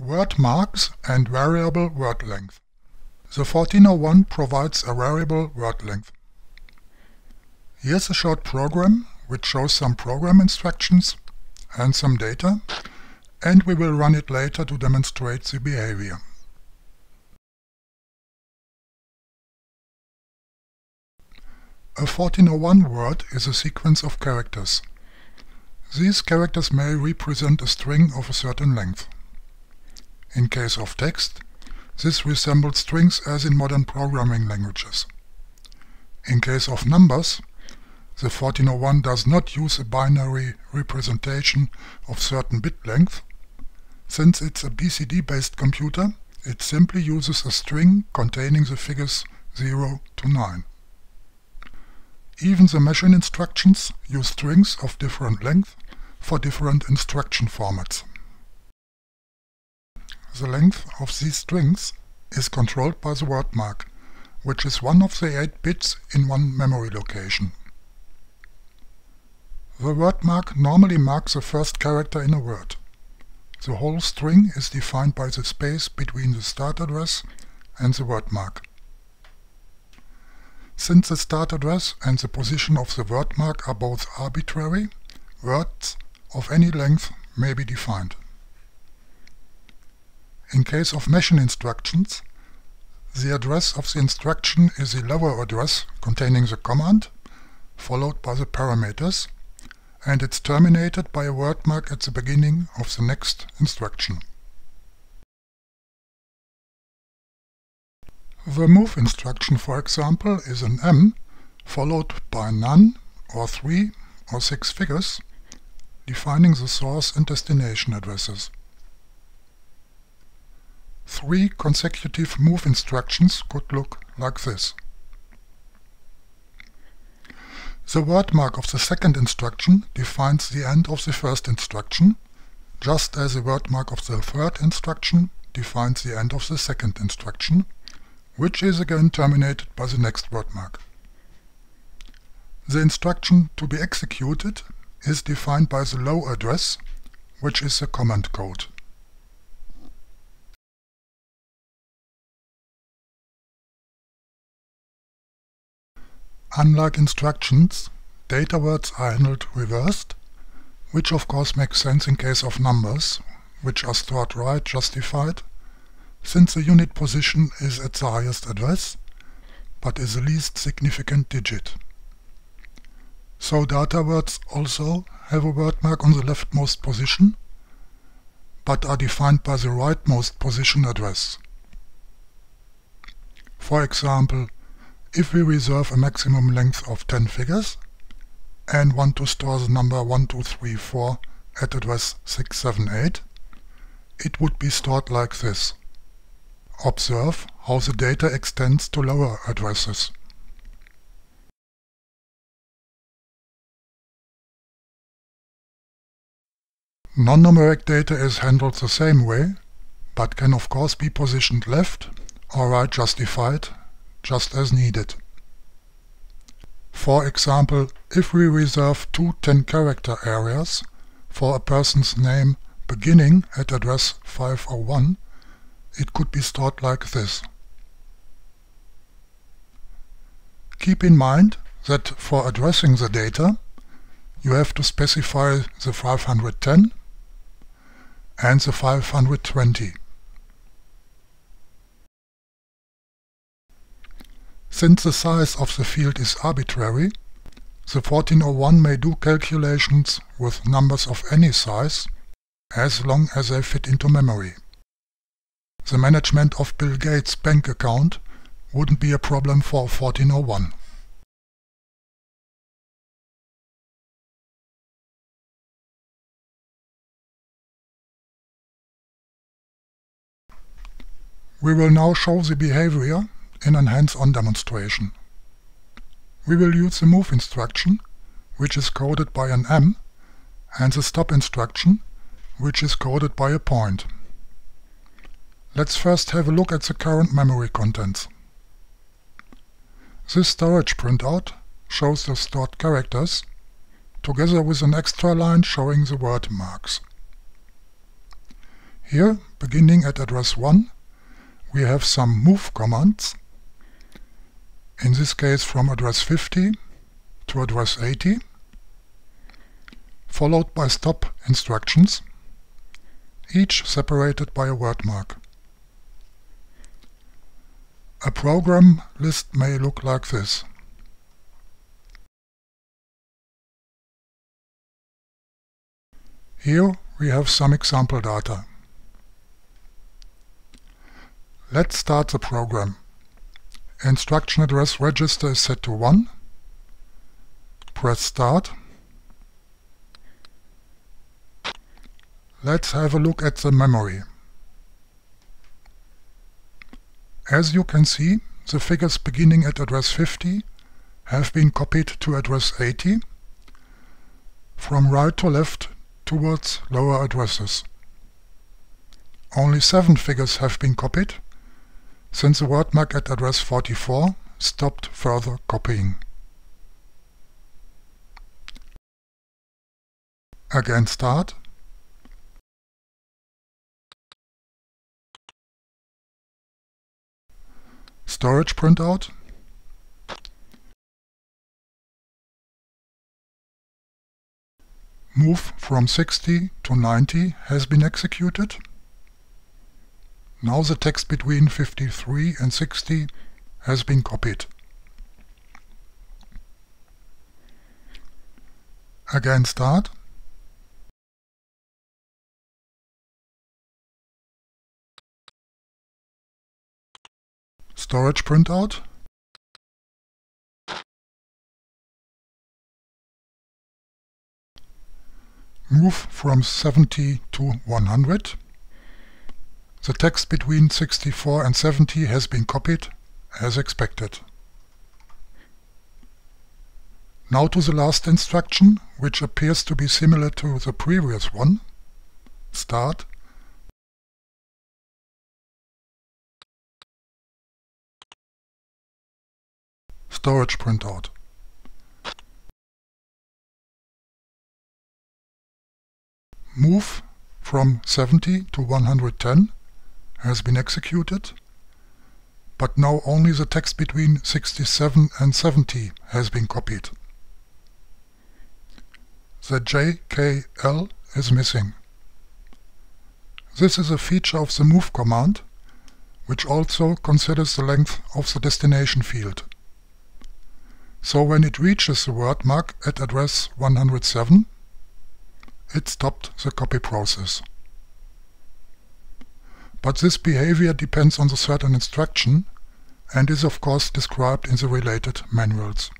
Word marks and variable word length. The 1401 provides a variable word length. Here's a short program which shows some program instructions and some data, and we will run it later to demonstrate the behavior. A 1401 word is a sequence of characters. These characters may represent a string of a certain length. In case of text, this resembles strings as in modern programming languages. In case of numbers, the 1401 does not use a binary representation of certain bit length. Since it's a BCD-based computer, it simply uses a string containing the figures 0 to 9. Even the machine instructions use strings of different length for different instruction formats. The length of these strings is controlled by the word mark, which is one of the 8 bits in one memory location. The word mark normally marks the first character in a word. The whole string is defined by the space between the start address and the word mark. Since the start address and the position of the word mark are both arbitrary, words of any length may be defined. In case of machine instructions, the address of the instruction is the lower address containing the command, followed by the parameters, and it's terminated by a word mark at the beginning of the next instruction. The move instruction, for example, is an M followed by none or 3 or 6 figures, defining the source and destination addresses. Three consecutive move instructions could look like this. The word mark of the second instruction defines the end of the first instruction, just as the word mark of the third instruction defines the end of the second instruction, which is again terminated by the next word mark. The instruction to be executed is defined by the low address, which is the command code. Unlike instructions, data words are handled reversed, which of course makes sense in case of numbers, which are stored right justified, since the unit position is at the highest address, but is the least significant digit. So data words also have a word mark on the leftmost position, but are defined by the rightmost position address. For example, if we reserve a maximum length of 10 figures and want to store the number 1234 at address 678, it would be stored like this. Observe how the data extends to lower addresses. Non-numeric data is handled the same way, but can of course be positioned left or right justified just as needed. For example, if we reserve two 10-character areas for a person's name beginning at address 501, it could be stored like this. Keep in mind that for addressing the data, you have to specify the 510 and the 520. Since the size of the field is arbitrary, the 1401 may do calculations with numbers of any size as long as they fit into memory. The management of Bill Gates' bank account wouldn't be a problem for 1401. We will now show the behavior in an hands-on demonstration. We will use the move instruction, which is coded by an M, and the stop instruction, which is coded by a point. Let's first have a look at the current memory contents. This storage printout shows the stored characters, together with an extra line showing the word marks. Here, beginning at address 1, we have some move commands, in this case from address 50 to address 80, followed by stop instructions, each separated by a word mark. A program list may look like this. Here we have some example data. Let's start the program. Instruction address register is set to 1. Press start. Let's have a look at the memory. As you can see, the figures beginning at address 50 have been copied to address 80 from right to left towards lower addresses. Only seven figures have been copied, since the word mark at address 44 stopped further copying. Again start storage printout. Move from 60 to 90 has been executed. Now the text between 53 and 60 has been copied. Again start. storage printout. Move from 70 to 100. The text between 64 and 70 has been copied, as expected. Now to the last instruction, which appears to be similar to the previous one. Start storage printout. Move from 70 to 110 has been executed, but now only the text between 67 and 70 has been copied. The JKL is missing. This is a feature of the move command, which also considers the length of the destination field. So when it reaches the word mark at address 107, it stopped the copy process. But this behavior depends on the certain instruction and is of course described in the related manuals.